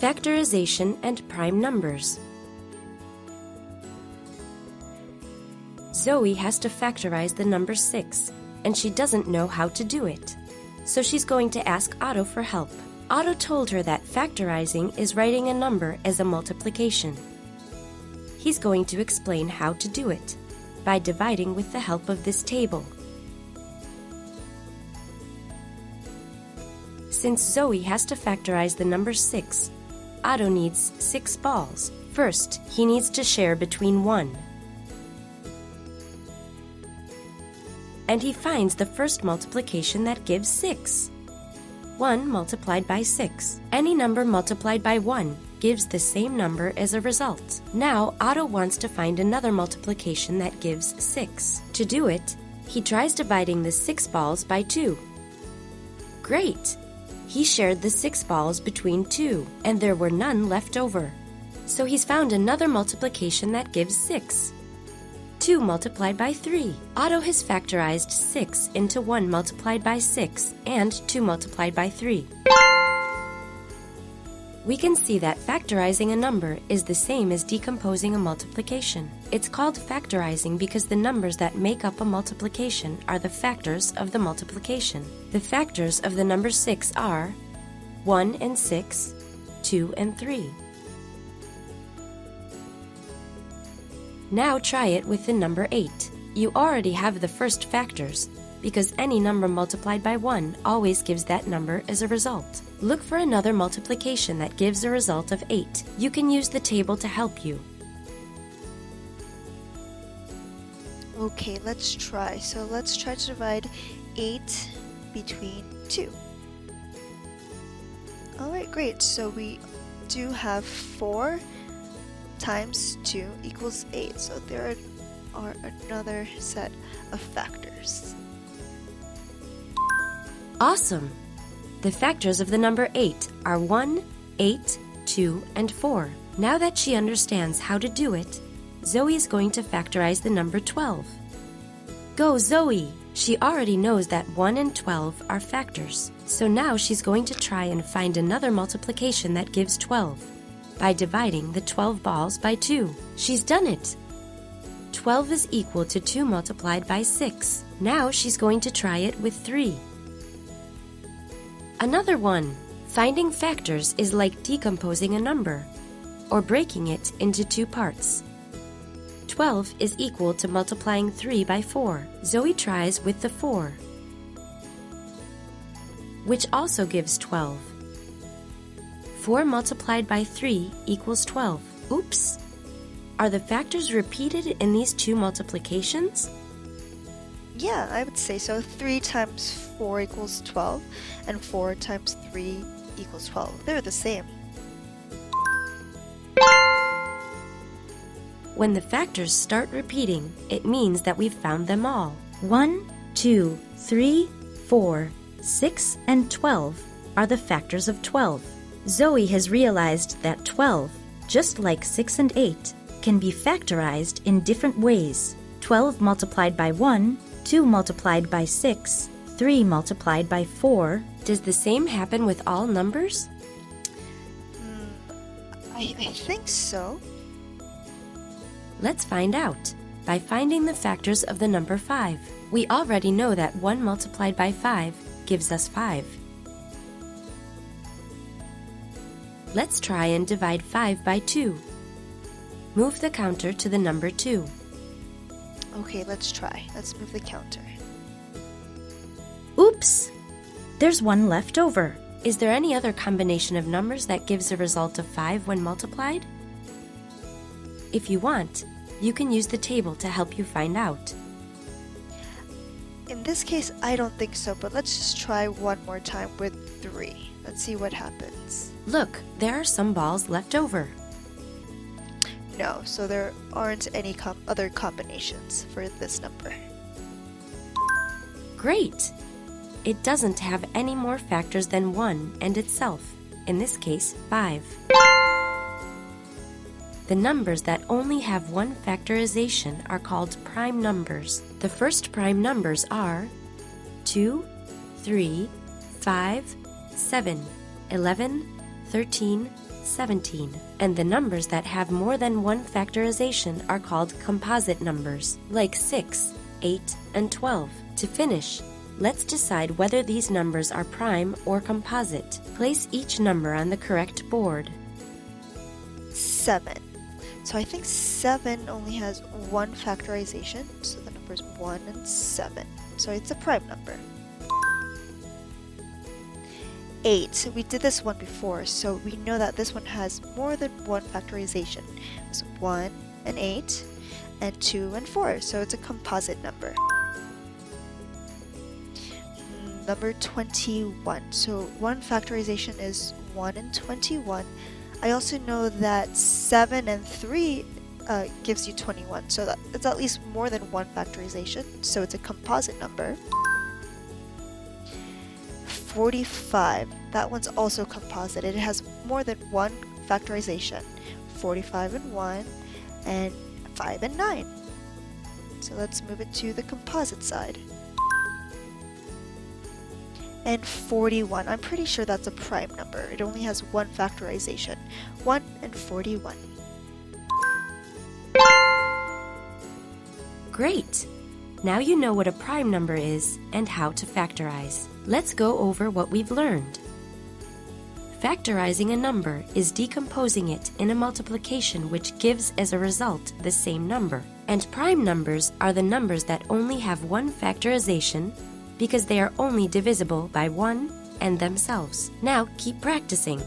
Factorization and prime numbers. Zoe has to factorize the number 6, and she doesn't know how to do it. So she's going to ask Otto for help. Otto told her that factorizing is writing a number as a multiplication. He's going to explain how to do it by dividing with the help of this table. Since Zoe has to factorize the number 6, Otto needs 6 balls. First, he needs to share between 1. And he finds the first multiplication that gives 6. 1 multiplied by 6. Any number multiplied by 1 gives the same number as a result. Now, Otto wants to find another multiplication that gives 6. To do it, he tries dividing the 6 balls by 2. Great! He shared the 6 balls between 2, and there were none left over. So he's found another multiplication that gives 6. 2 multiplied by 3. Otto has factorized 6 into 1 multiplied by 6 and 2 multiplied by 3. We can see that factorizing a number is the same as decomposing a multiplication. It's called factorizing because the numbers that make up a multiplication are the factors of the multiplication. The factors of the number 6 are 1 and 6, 2 and 3. Now try it with the number 8. You already have the first factors, because any number multiplied by 1 always gives that number as a result. Look for another multiplication that gives a result of 8. You can use the table to help you. Okay, let's try. So let's try to divide 8 between 2. Alright, great. So we do have 4 times 2 equals 8. So there are another set of factors. Awesome! The factors of the number 8 are 1, 8, 2, and 4. Now that she understands how to do it, Zoe is going to factorize the number 12. Go, Zoe! She already knows that 1 and 12 are factors, so now she's going to try and find another multiplication that gives 12 by dividing the 12 balls by 2. She's done it! 12 is equal to 2 multiplied by 6. Now she's going to try it with 3. Another one. Finding factors is like decomposing a number, or breaking it into two parts. 12 is equal to multiplying 3 by 4. Zoe tries with the 4, which also gives 12. 4 multiplied by 3 equals 12. Oops! Are the factors repeated in these two multiplications? Yeah, I would say so. 3 times 4 equals 12, and 4 times 3 equals 12. They're the same. When the factors start repeating, it means that we've found them all. 1, 2, 3, 4, 6, and 12 are the factors of 12. Zoe has realized that 12, just like 6 and 8, can be factorized in different ways. 12 multiplied by 1, 2 multiplied by 6, 3 multiplied by 4. Does the same happen with all numbers? Hmm, I, I think so. Let's find out by finding the factors of the number 5. We already know that 1 multiplied by 5 gives us 5. Let's try and divide 5 by 2. Move the counter to the number 2. Okay, let's try. Let's move the counter. Oops! There's one left over. Is there any other combination of numbers that gives a result of 5 when multiplied? If you want, you can use the table to help you find out. In this case, I don't think so, but let's just try one more time with 3. Let's see what happens. Look, there are some balls left over. No, so there aren't any com other combinations for this number. Great! It doesn't have any more factors than 1 and itself, in this case, 5. The numbers that only have one factorization are called prime numbers. The first prime numbers are 2, 3, 5, 7, 11, 13, 17. And the numbers that have more than one factorization are called composite numbers, like 6, 8, and 12. To finish, let's decide whether these numbers are prime or composite. Place each number on the correct board. 7. So I think 7 only has one factorization, so the numbers 1 and 7. So it's a prime number. 8. We did this one before, so we know that this one has more than one factorization. It's 1 and 8, and 2 and 4, so it's a composite number. Number 21. So 1 factorization is 1 and 21. I also know that 7 and 3 uh, gives you 21, so that, it's at least more than one factorization, so it's a composite number. 45. That one's also composite. It has more than one factorization. 45 and 1, and 5 and 9. So let's move it to the composite side. And 41. I'm pretty sure that's a prime number. It only has one factorization. 1 and 41. Great! Now you know what a prime number is and how to factorize. Let's go over what we've learned. Factorizing a number is decomposing it in a multiplication which gives as a result the same number. And prime numbers are the numbers that only have one factorization because they are only divisible by 1 and themselves. Now keep practicing.